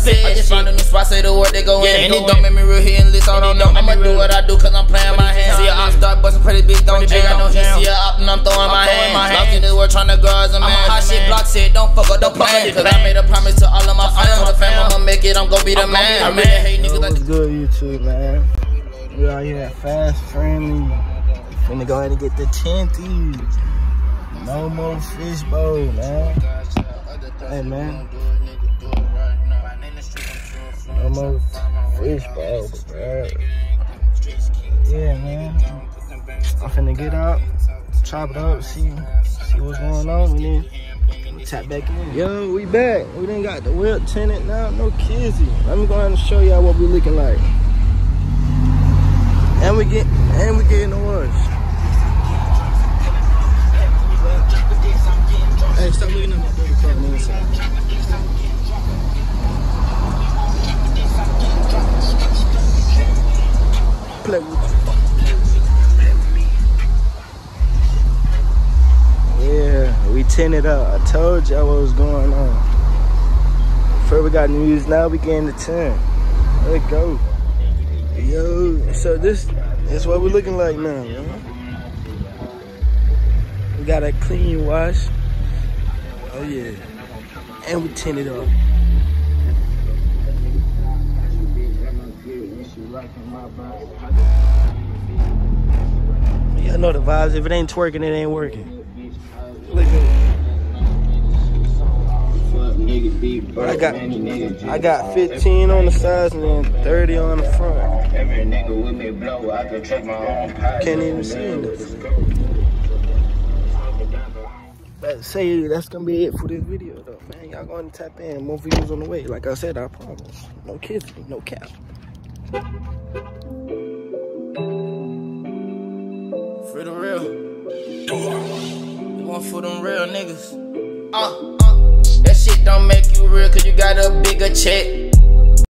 said I just shit. found a new spot, say the word they go yeah, in. And it don't make me real here and list, I don't know. I'ma do what I do, cause I'm playing my hand. See a op start bustin' pretty bitch, don't Pretty bitch, jam. don't You jam. see a op and I'm throwing my throwing my hand. hand. Lost in the world trying to grow as a man. I'm a hot shit block said, don't fuck up, don't fuck up plan. the Cause I made a promise to all of my To all friends. of To the fam, fam. I'ma make it, I'm gon' be the I'm gon' man. be the I man. really hate Yo, niggas what's like good, YouTube, man? We out here at Fast Friendly. Finna go ahead and get the tenty. No more fishbowl, man. Hey, man. No more fishbowl, bro. Yeah, man. I'm finna get out, chop it up, see see what's going on, and then tap back in. Yo, we back. We didn't got the whip tenant now, no kizzy. Let me go ahead and show y'all what we looking like. And we get and we getting the ones. Hey, stop looking at my baby Play with Yeah, we tinted up. I told y'all what was going on. First we got news, now we getting the 10. Let go. Yo, so this is what we're looking like now, yo. We got a clean wash. Oh yeah. And we tinted up. Y'all know the vibes. If it ain't twerking, it ain't working. Look I got I got 15 on the sides and then 30 on the front. Every nigga with me blow, I can check my own Can't even see this. But say that's gonna be it for this video though, man. Y'all going to tap in. More videos on the way. Like I said, I promise. No kids, no cap. For the real. Want for them real niggas. Uh, uh. That shit don't make you real cause you got a bigger check.